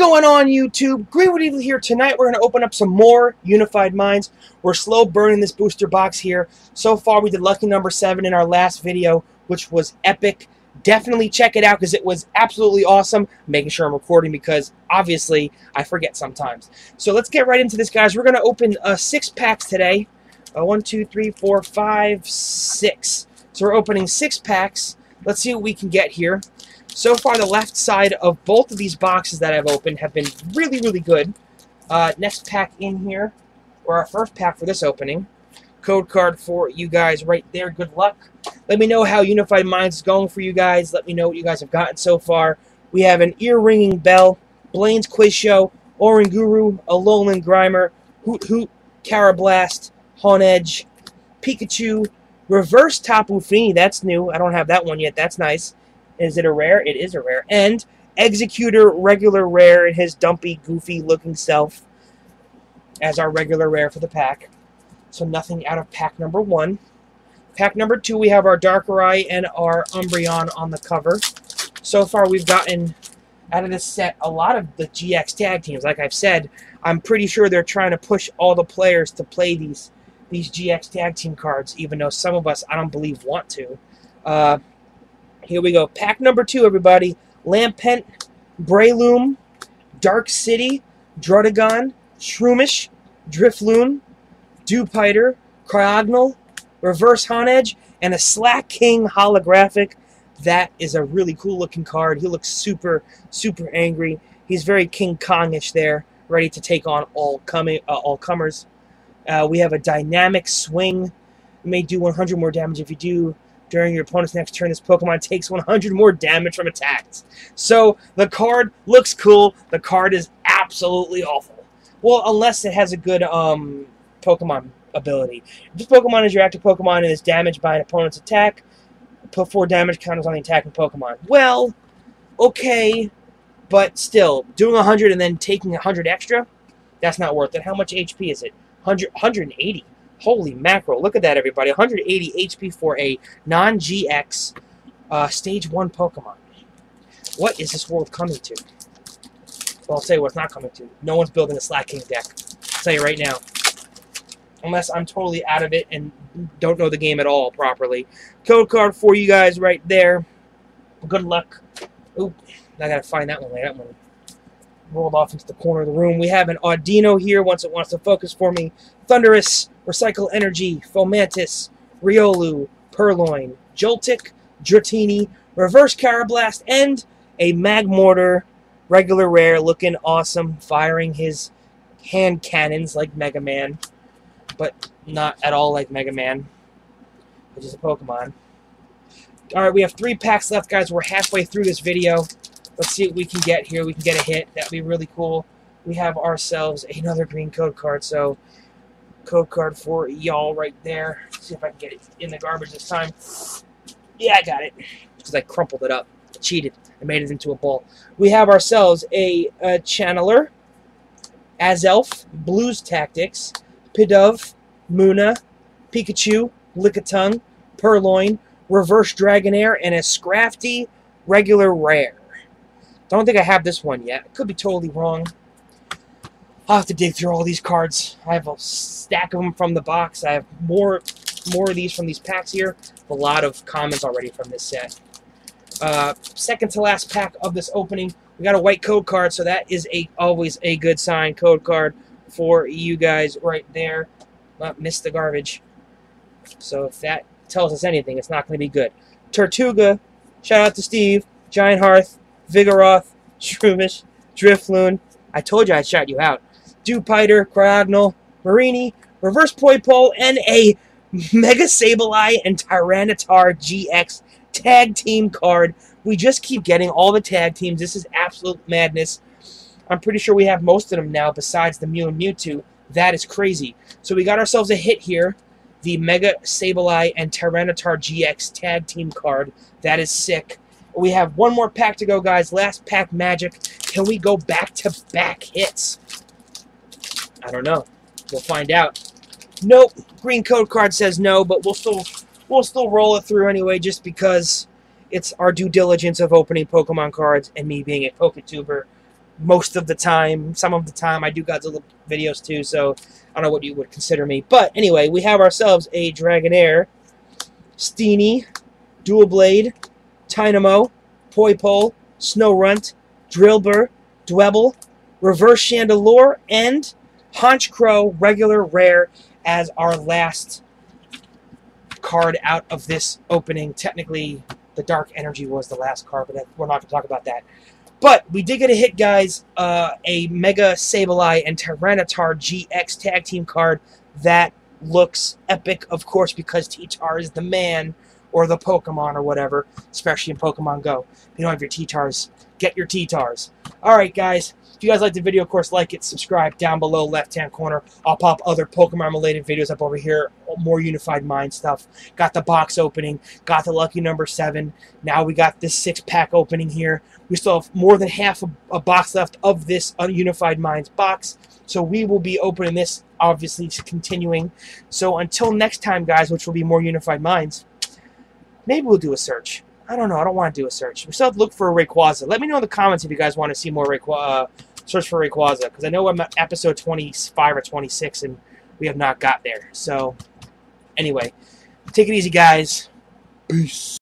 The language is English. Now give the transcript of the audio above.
going on, YouTube? GreenWitEVIL here. Tonight we're going to open up some more Unified Minds. We're slow burning this booster box here. So far we did lucky number 7 in our last video, which was epic. Definitely check it out because it was absolutely awesome. making sure I'm recording because obviously I forget sometimes. So let's get right into this, guys. We're going to open uh, six packs today. Uh, one, two, three, four, five, six. So we're opening six packs. Let's see what we can get here. So far, the left side of both of these boxes that I've opened have been really, really good. Uh, next pack in here, or our first pack for this opening. Code card for you guys right there. Good luck. Let me know how Unified Minds is going for you guys. Let me know what you guys have gotten so far. We have an ear-ringing bell, Blaine's Quiz Show, Oranguru, Alolan Grimer, Hoothoot, Karrablast, Honedge, Pikachu, Reverse Tapu Fini. That's new. I don't have that one yet. That's nice. Is it a rare? It is a rare. And Exeggutor, regular rare in his dumpy, goofy looking self as our regular rare for the pack. So nothing out of pack number one. Pack number two, we have our Darkrai and our Umbreon on the cover. So far, we've gotten out of this set a lot of the GX tag teams. Like I've said, I'm pretty sure they're trying to push all the players to play these these GX tag team cards, even though some of us, I don't believe, want to. Uh, here we go. Pack number two, everybody. Lampent, Breloom, Dark City, Druddigon, Shroomish, Drifloon, Dewpider, Cryogonal, Reverse Honedge, and a Slaking holographic. That is a really cool looking card. He looks super, super angry. He's very King Kongish there, ready to take on all coming, uh, all comers. Uh, we have a dynamic swing. You may do 100 more damage if you do during your opponent's next turn, this Pokemon takes 100 more damage from attacks. So the card looks cool. The card is absolutely awful. Well, unless it has a good um, Pokemon ability. If this Pokemon is your active Pokemon and is damaged by an opponent's attack, put 4 damage counters on the attacking Pokemon. Well, okay, but still, doing 100 and then taking 100 extra, that's not worth it. How much HP is it? 100, 180. Holy mackerel. Look at that, everybody. 180 HP for a non-GX uh, Stage 1 Pokemon. What is this world coming to? Well, I'll tell you what's not coming to. No one's building a Slaking deck. I'll tell you right now. Unless I'm totally out of it and don't know the game at all properly. Code card for you guys right there. Good luck. Oop, I gotta find that one later. That one rolled off into the corner of the room. We have an Audino here once it wants to focus for me. Thundurus, Recycle Energy, Fomantis, Riolu, Purrloin, Joltik, Dratini, Reverse Karrablast, and a Magmortar, regular rare, looking awesome, firing his hand cannons like Mega Man, but not at all like Mega Man, which is a Pokemon. Alright, we have three packs left, guys. We're halfway through this video. Let's see what we can get here. We can get a hit. That'd be really cool. We have ourselves another green code card, so code card for y'all right there. Let's see if I can get it in the garbage this time. Yeah, I got it. Because I crumpled it up. I cheated. I made it into a ball. We have ourselves a, a Channeler, Azelf, Blues Tactics, Pidove, Munna, Pikachu, Lickitung, Purrloin, Reverse Dragonair, and a Scrafty regular rare. I don't think I have this one yet. Could be totally wrong. I'll have to dig through all these cards. I have a stack of them from the box. I have more more of these from these packs here. A lot of comments already from this set. Uh, second to last pack of this opening. We got a white code card, so that is a always a good sign. Code card for you guys right there. Not miss the garbage. So if that tells us anything, it's not going to be good. Tirtouga, shout out to Steve, Giant Hearth, Vigoroth, Shroomish, Drifloon. I told you I'd shout you out. Dewpider, Cryogonal, Mareanie, Reverse Poipole, and a Mega Sableye and Tyranitar GX tag team card. We just keep getting all the tag teams. This is absolute madness. I'm pretty sure we have most of them now besides the Mew and Mewtwo. That is crazy. So we got ourselves a hit here. The Mega Sableye and Tyranitar GX tag team card. That is sick. We have one more pack to go, guys. Last pack magic. Can we go back-to-back -back hits? I don't know. We'll find out. Nope. Green code card says no, but we'll still we'll still roll it through anyway just because it's our due diligence of opening Pokemon cards and me being a PokeTuber most of the time. Some of the time, I do Godzilla videos too, so I don't know what you would consider me. But anyway, we have ourselves a Dragonair, Steenee, Dual Blade, Tynamo, Poipole, Snorunt, Drillbur, Dwebble, Reverse Chandelure, and Honchkrow regular rare as our last card out of this opening. Technically, the Dark Energy was the last card, but we're not going to talk about that. But we did get a hit, guys. Uh, a Mega Sableye and Tyranitar GX tag team card that looks epic, of course, because T-Tar is the man or the Pokemon or whatever, especially in Pokemon Go. If you don't have your T-Tars, get your T-Tars. Alright, guys. If you guys like the video, of course, like it, subscribe down below left-hand corner. I'll pop other Pokemon-related videos up over here, more Unified Mind stuff. Got the box opening, got the lucky number 7. Now we got this six-pack opening here. We still have more than half a, a box left of this Unified Minds box. So we will be opening this, obviously, continuing. So until next time, guys, which will be more Unified Minds, maybe we'll do a search. I don't know. I don't want to do a search. We still have to look for a Rayquaza. Let me know in the comments if you guys want to see more Rayquaza. Uh, search for Rayquaza because I know I'm at episode 25 or 26 and we have not got there. So, anyway, take it easy, guys. Peace.